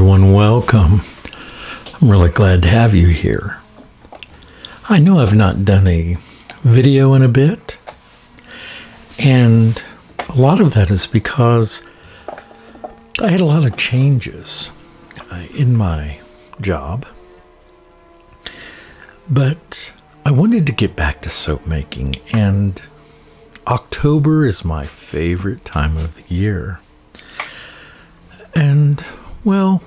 Everyone. Welcome. I'm really glad to have you here. I know I've not done a video in a bit, and a lot of that is because I had a lot of changes uh, in my job. But I wanted to get back to soap making, and October is my favorite time of the year. And, well,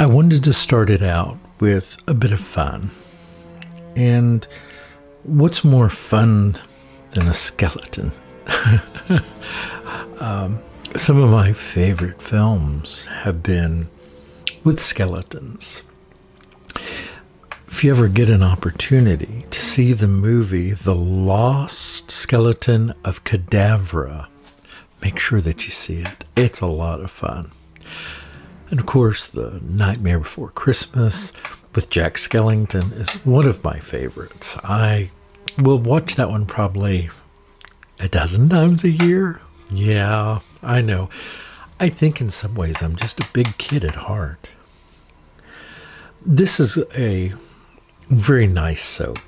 I wanted to start it out with a bit of fun. And what's more fun than a skeleton? um, some of my favorite films have been with skeletons. If you ever get an opportunity to see the movie The Lost Skeleton of Cadavra, make sure that you see it. It's a lot of fun. And of course, The Nightmare Before Christmas with Jack Skellington is one of my favorites. I will watch that one probably a dozen times a year. Yeah, I know. I think in some ways I'm just a big kid at heart. This is a very nice soap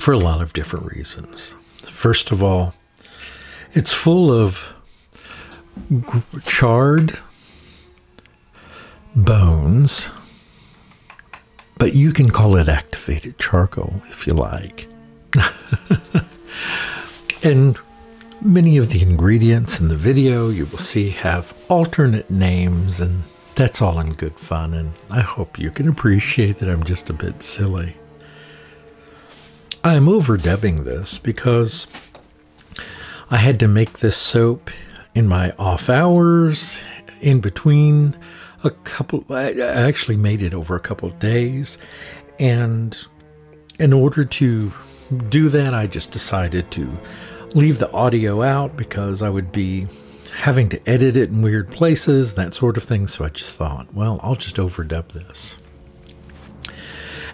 for a lot of different reasons. First of all, it's full of charred bones, but you can call it activated charcoal if you like. and many of the ingredients in the video you will see have alternate names and that's all in good fun, and I hope you can appreciate that I'm just a bit silly. I'm overdubbing this because I had to make this soap in my off hours, in between a couple, I actually made it over a couple days, and in order to do that, I just decided to leave the audio out because I would be having to edit it in weird places, that sort of thing. So I just thought, well, I'll just overdub this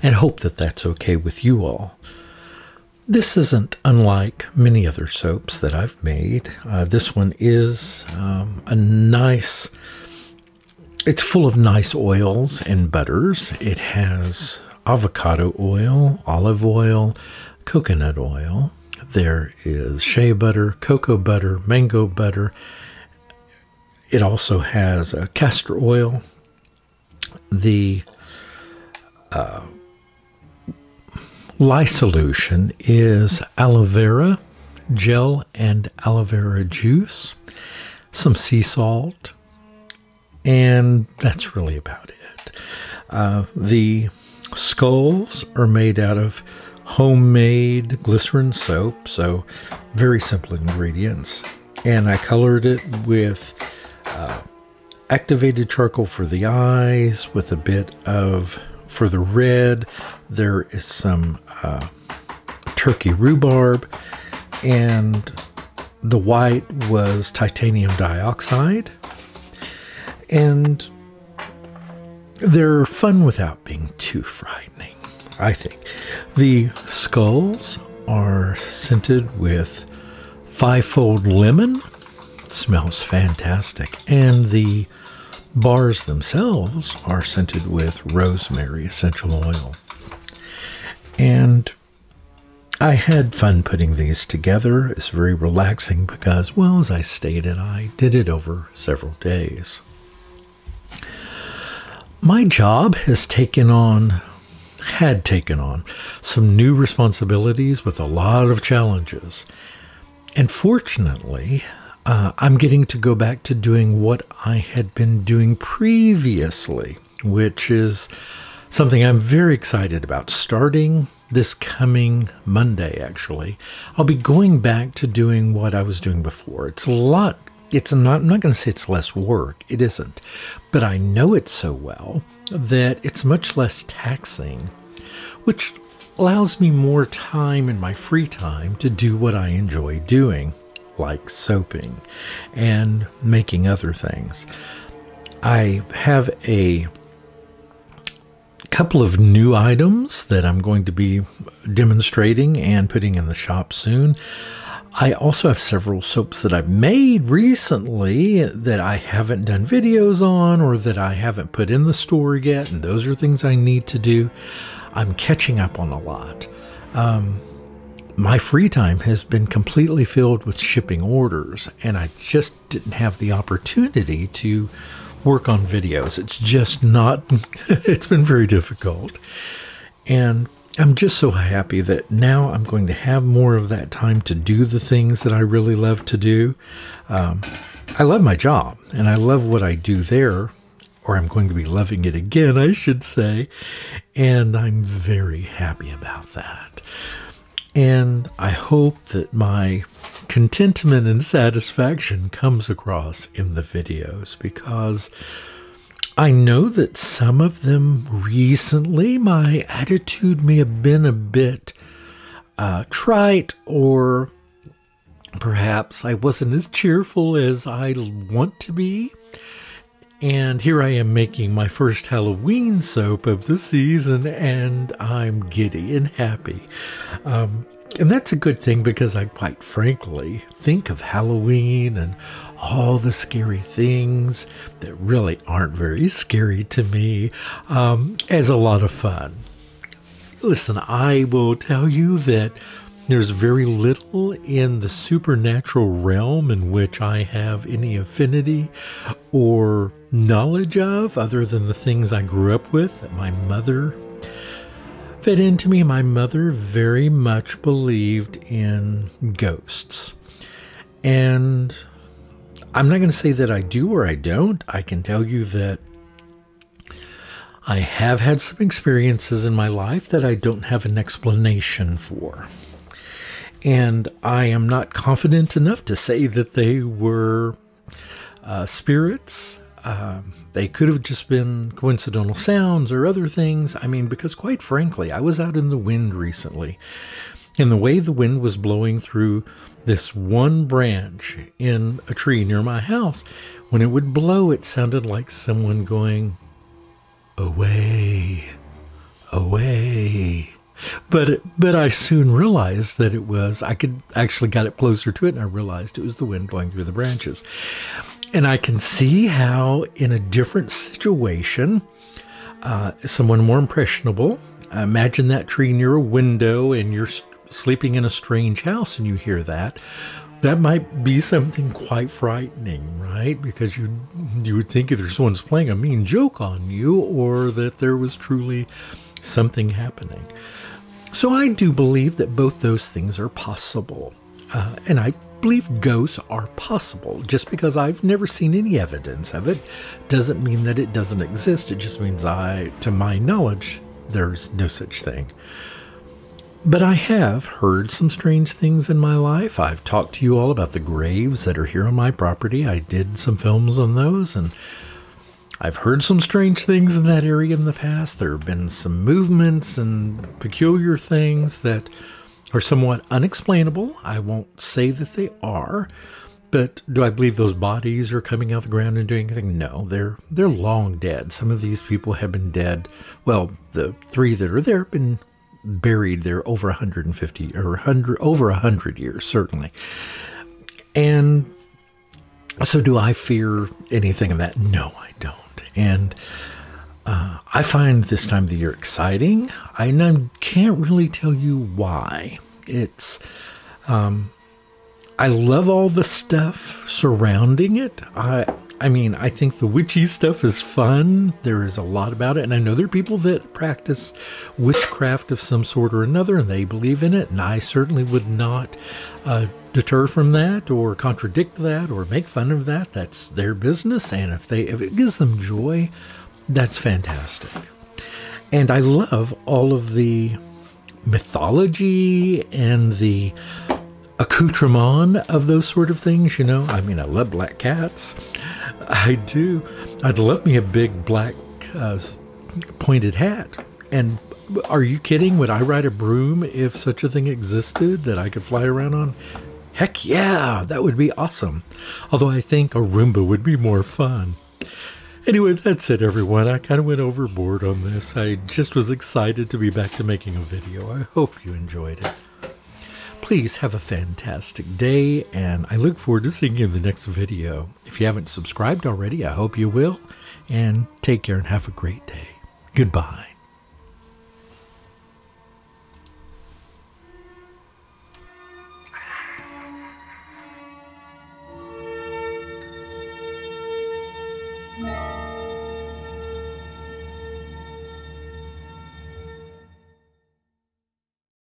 and hope that that's okay with you all. This isn't unlike many other soaps that I've made. Uh, this one is um, a nice, it's full of nice oils and butters. It has avocado oil, olive oil, coconut oil. There is shea butter, cocoa butter, mango butter, it also has uh, castor oil, the uh, lye solution is aloe vera gel and aloe vera juice, some sea salt, and that's really about it. Uh, the skulls are made out of homemade glycerin soap, so very simple ingredients. And I colored it with uh, activated charcoal for the eyes with a bit of for the red. There is some uh, turkey rhubarb and the white was titanium dioxide. And they're fun without being too frightening i think. The skulls are scented with five-fold lemon. Smells fantastic. And the bars themselves are scented with rosemary essential oil. And I had fun putting these together. It's very relaxing because, well, as I stated, I did it over several days. My job has taken on, had taken on, some new responsibilities with a lot of challenges. And fortunately, uh, I'm getting to go back to doing what I had been doing previously, which is something I'm very excited about. Starting this coming Monday, actually, I'll be going back to doing what I was doing before. It's a lot. It's not, I'm not going to say it's less work. It isn't. But I know it so well that it's much less taxing, which allows me more time in my free time to do what I enjoy doing like soaping and making other things. I have a couple of new items that I'm going to be demonstrating and putting in the shop soon. I also have several soaps that I've made recently that I haven't done videos on or that I haven't put in the store yet, and those are things I need to do. I'm catching up on a lot. Um, my free time has been completely filled with shipping orders, and I just didn't have the opportunity to work on videos. It's just not, it's been very difficult. And I'm just so happy that now I'm going to have more of that time to do the things that I really love to do. Um, I love my job and I love what I do there, or I'm going to be loving it again, I should say. And I'm very happy about that. And I hope that my contentment and satisfaction comes across in the videos because I know that some of them recently, my attitude may have been a bit uh, trite, or perhaps I wasn't as cheerful as I want to be. And here I am making my first Halloween soap of the season, and I'm giddy and happy. Um, and that's a good thing because I quite frankly think of Halloween and all the scary things that really aren't very scary to me um, as a lot of fun. Listen, I will tell you that there's very little in the supernatural realm in which I have any affinity or knowledge of other than the things I grew up with my mother fed into me. My mother very much believed in ghosts. And I'm not going to say that I do or I don't. I can tell you that I have had some experiences in my life that I don't have an explanation for. And I am not confident enough to say that they were uh, spirits. Um, they could have just been coincidental sounds or other things. I mean, because quite frankly, I was out in the wind recently, and the way the wind was blowing through this one branch in a tree near my house, when it would blow, it sounded like someone going, Away, away. But but I soon realized that it was I could actually got it closer to it and I realized it was the wind blowing through the branches. And I can see how in a different situation, uh, someone more impressionable, imagine that tree near a window and you're sleeping in a strange house and you hear that, that might be something quite frightening, right? Because you you would think either someone's playing a mean joke on you or that there was truly something happening. So I do believe that both those things are possible, uh, and I believe ghosts are possible. Just because I've never seen any evidence of it doesn't mean that it doesn't exist. It just means I, to my knowledge, there's no such thing. But I have heard some strange things in my life. I've talked to you all about the graves that are here on my property. I did some films on those, and I've heard some strange things in that area in the past. There have been some movements and peculiar things that are somewhat unexplainable. I won't say that they are, but do I believe those bodies are coming out of the ground and doing anything? No, they're they're long dead. Some of these people have been dead. Well, the three that are there have been buried there over 150 or 100 over 100 years certainly and so do i fear anything of that no i don't and uh, i find this time of the year exciting. I can't really tell you why. It's um, i love all the stuff surrounding it i I mean, I think the witchy stuff is fun. There is a lot about it. And I know there are people that practice witchcraft of some sort or another and they believe in it. And I certainly would not uh, deter from that or contradict that or make fun of that. That's their business. And if, they, if it gives them joy, that's fantastic. And I love all of the mythology and the accoutrement of those sort of things, you know. I mean, I love black cats. I do. I'd love me a big black uh, pointed hat. And are you kidding? Would I ride a broom if such a thing existed that I could fly around on? Heck yeah, that would be awesome. Although I think a Roomba would be more fun. Anyway, that's it, everyone. I kind of went overboard on this. I just was excited to be back to making a video. I hope you enjoyed it. Please have a fantastic day, and I look forward to seeing you in the next video. If you haven't subscribed already, I hope you will. And take care and have a great day. Goodbye.